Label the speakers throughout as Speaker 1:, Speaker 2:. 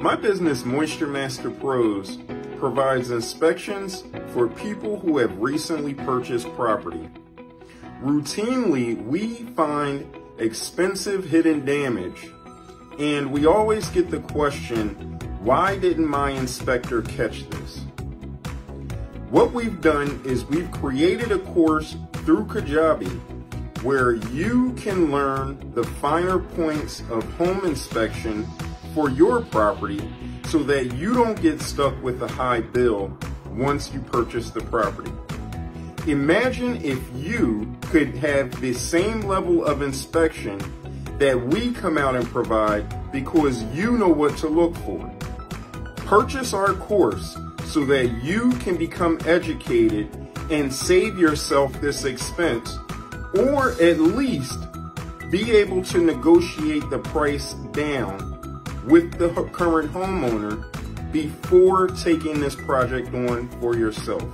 Speaker 1: My business, Moisture Master Pros, provides inspections for people who have recently purchased property. Routinely, we find expensive hidden damage, and we always get the question, why didn't my inspector catch this? What we've done is we've created a course through Kajabi where you can learn the finer points of home inspection for your property so that you don't get stuck with a high bill once you purchase the property. Imagine if you could have the same level of inspection that we come out and provide because you know what to look for. Purchase our course so that you can become educated and save yourself this expense or at least be able to negotiate the price down with the current homeowner before taking this project on for yourself.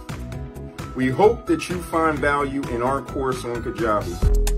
Speaker 1: We hope that you find value in our course on Kajabi.